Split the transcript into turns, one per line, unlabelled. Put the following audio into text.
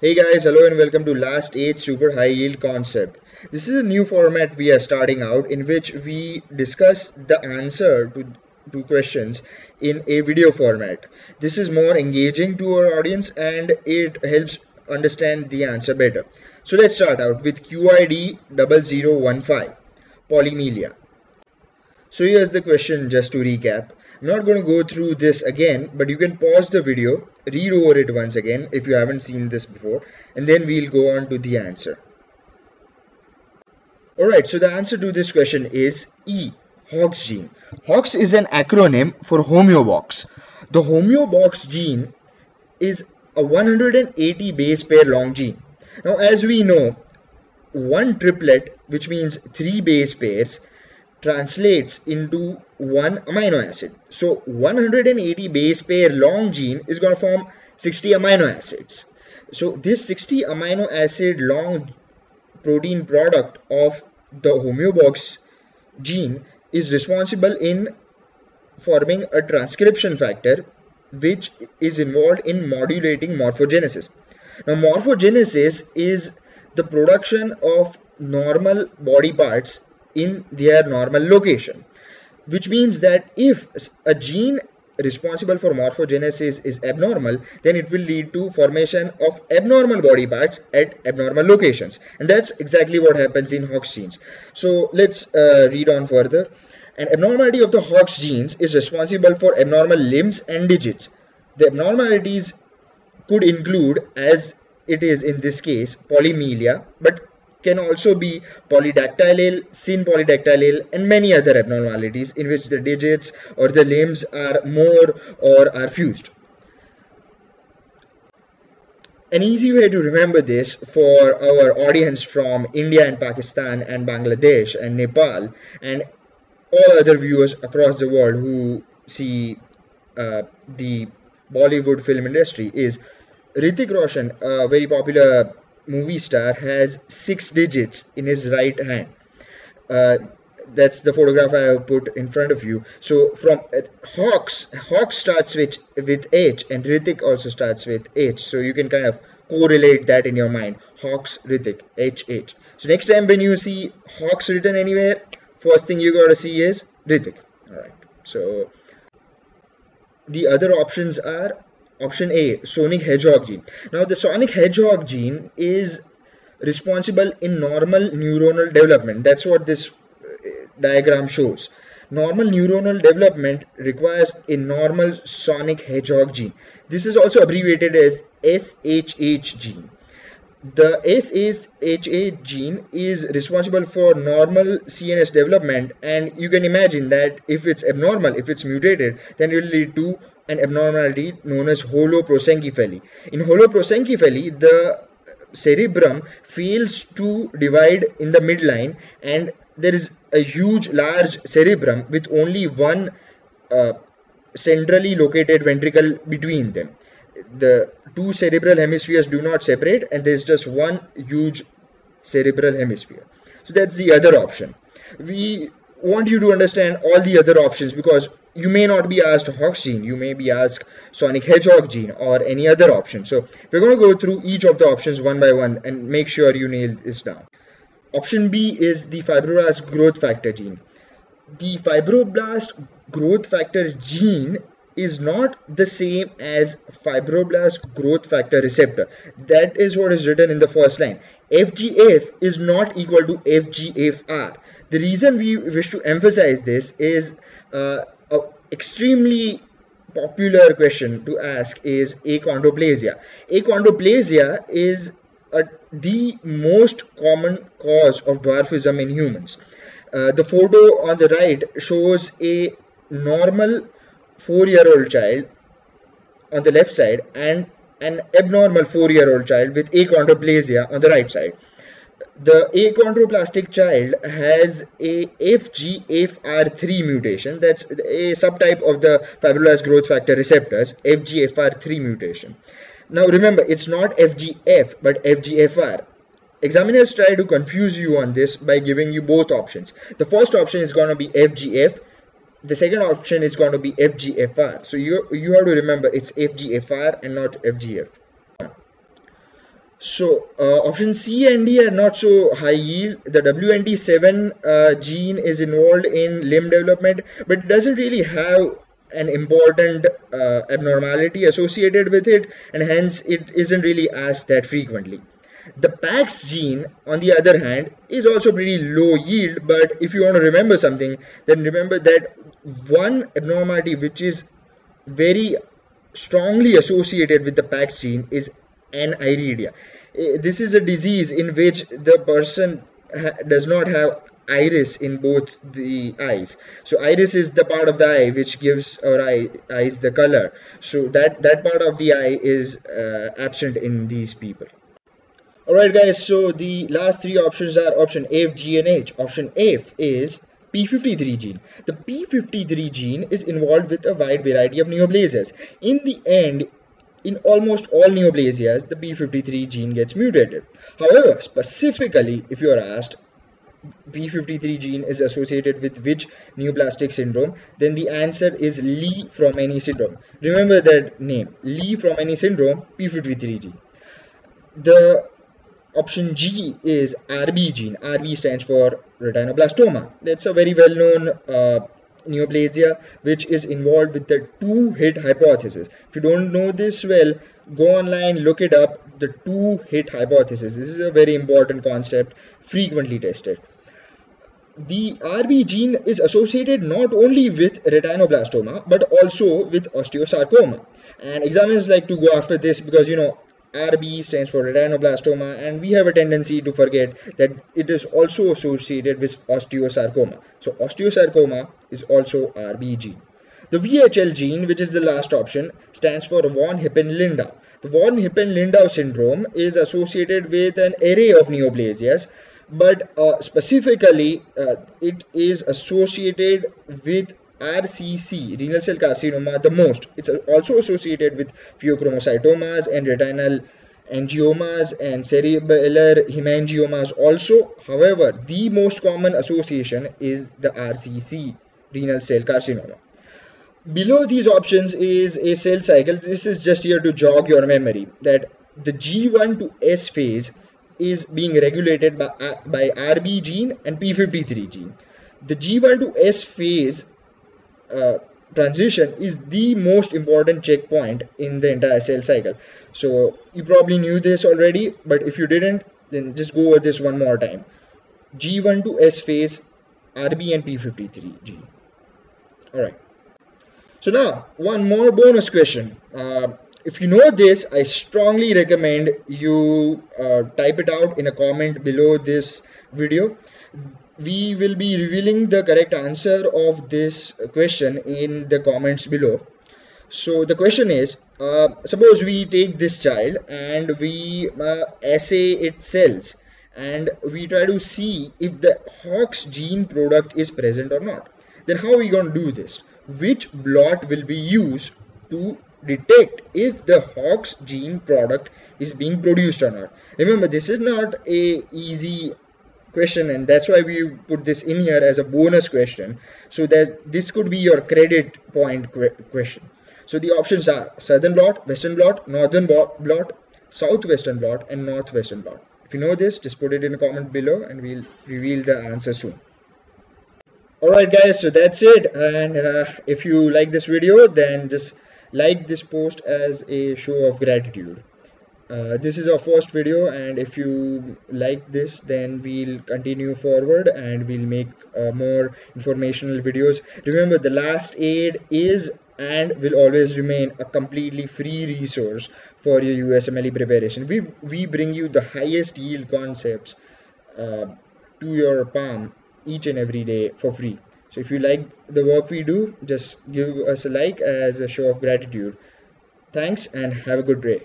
Hey guys, hello and welcome to Last Aid Super High Yield Concept. This is a new format we are starting out in which we discuss the answer to, to questions in a video format. This is more engaging to our audience and it helps understand the answer better. So let's start out with QID 0015 Polymelia. So here's the question just to recap. I'm not going to go through this again, but you can pause the video, read over it once again if you haven't seen this before, and then we'll go on to the answer. Alright, so the answer to this question is E, HOX gene. HOX is an acronym for homeobox. The homeobox gene is a 180 base pair long gene. Now, as we know, one triplet, which means three base pairs, translates into one amino acid. So 180 base pair long gene is going to form 60 amino acids. So this 60 amino acid long protein product of the homeobox gene is responsible in forming a transcription factor which is involved in modulating morphogenesis. Now morphogenesis is the production of normal body parts in their normal location which means that if a gene responsible for morphogenesis is abnormal then it will lead to formation of abnormal body parts at abnormal locations. And that's exactly what happens in Hox genes. So let's uh, read on further. An abnormality of the Hox genes is responsible for abnormal limbs and digits. The abnormalities could include as it is in this case polymelia but can also be polydactyly, synpolydactyly, and many other abnormalities in which the digits or the limbs are more or are fused. An easy way to remember this for our audience from India and Pakistan and Bangladesh and Nepal and all other viewers across the world who see uh, the Bollywood film industry is Hrithik Roshan, a very popular movie star has six digits in his right hand. Uh, that's the photograph I have put in front of you. So from uh, Hawks, Hox starts with with H, and Hrithik also starts with H. So you can kind of correlate that in your mind. Hox, Hrithik, H, H. So next time when you see Hox written anywhere, first thing you gotta see is Hrithik. All right. So the other options are Option A, sonic hedgehog gene. Now the sonic hedgehog gene is responsible in normal neuronal development. That's what this uh, diagram shows. Normal neuronal development requires a normal sonic hedgehog gene. This is also abbreviated as SHH gene. The SHH gene is responsible for normal CNS development and you can imagine that if it's abnormal, if it's mutated, then it will lead to an abnormality known as holoprosencephaly. In holoprosencephaly, the cerebrum fails to divide in the midline and there is a huge large cerebrum with only one uh, centrally located ventricle between them. The two cerebral hemispheres do not separate and there is just one huge cerebral hemisphere. So that's the other option. We want you to understand all the other options because you may not be asked Hox gene, you may be asked Sonic Hedgehog gene or any other option. So we're going to go through each of the options one by one and make sure you nail this down. Option B is the fibroblast growth factor gene. The fibroblast growth factor gene is not the same as fibroblast growth factor receptor. That is what is written in the first line. FGF is not equal to FGFR. The reason we wish to emphasize this is uh, extremely popular question to ask is achondroplasia. Achondroplasia is a, the most common cause of dwarfism in humans. Uh, the photo on the right shows a normal four-year-old child on the left side and an abnormal four-year-old child with achondroplasia on the right side the achondroplastic child has a FGFR3 mutation. That's a subtype of the fibroblast growth factor receptors, FGFR3 mutation. Now remember, it's not FGF, but FGFR. Examiners try to confuse you on this by giving you both options. The first option is going to be FGF. The second option is going to be FGFR. So you, you have to remember it's FGFR and not FGF. So uh, option C and D are not so high yield. The WNT7 uh, gene is involved in limb development, but doesn't really have an important uh, abnormality associated with it, and hence it isn't really asked that frequently. The PAX gene, on the other hand, is also pretty low yield, but if you want to remember something, then remember that one abnormality which is very strongly associated with the PAX gene is aniridia. Eh, this is a disease in which the person does not have iris in both the eyes so iris is the part of the eye which gives our eye, eyes the color so that that part of the eye is uh, absent in these people alright guys so the last three options are option F G and H option F is P53 gene. The P53 gene is involved with a wide variety of neoplasias. In the end, in almost all neoplasias, the P53 gene gets mutated. However, specifically, if you are asked, P53 gene is associated with which neoplastic syndrome, then the answer is Li-Fraumeni syndrome. Remember that name, Li-Fraumeni syndrome, P53 gene. The option G is RB gene. RB stands for retinoblastoma. That's a very well-known uh, neoplasia which is involved with the two hit hypothesis. If you don't know this well go online look it up the two hit hypothesis. This is a very important concept frequently tested. The RB gene is associated not only with retinoblastoma but also with osteosarcoma. And examiners like to go after this because you know RB stands for retinoblastoma and we have a tendency to forget that it is also associated with osteosarcoma. So osteosarcoma is also RB gene. The VHL gene, which is the last option, stands for von Hippel-Lindau. The von Hippel-Lindau syndrome is associated with an array of neoplasias, but uh, specifically uh, it is associated with RCC, renal cell carcinoma, the most. It's also associated with pheochromocytomas and retinal angiomas and cerebellar hemangiomas also. However, the most common association is the RCC, renal cell carcinoma. Below these options is a cell cycle. This is just here to jog your memory that the G1 to S phase is being regulated by, uh, by RB gene and P53 gene. The G1 to S phase uh, transition is the most important checkpoint in the entire cell cycle. So you probably knew this already but if you didn't then just go over this one more time. G1 to s phase rb and p53 g. All right so now one more bonus question. Uh, if you know this i strongly recommend you uh, type it out in a comment below this video we will be revealing the correct answer of this question in the comments below. So the question is uh, suppose we take this child and we uh, assay its cells and we try to see if the Hox gene product is present or not. Then how are we going to do this? Which blot will be used to detect if the Hox gene product is being produced or not? Remember this is not a easy question and that's why we put this in here as a bonus question. So that this could be your credit point question. So the options are southern blot western blot northern blot southwestern blot and northwestern blot. If you know this just put it in a comment below and we'll reveal the answer soon. Alright guys so that's it. And uh, if you like this video then just like this post as a show of gratitude uh, this is our first video and if you like this then we'll continue forward and we'll make uh, more informational videos. Remember the last aid is and will always remain a completely free resource for your USMLE preparation. We we bring you the highest yield concepts uh, to your palm each and every day for free. So if you like the work we do just give us a like as a show of gratitude. Thanks and have a good day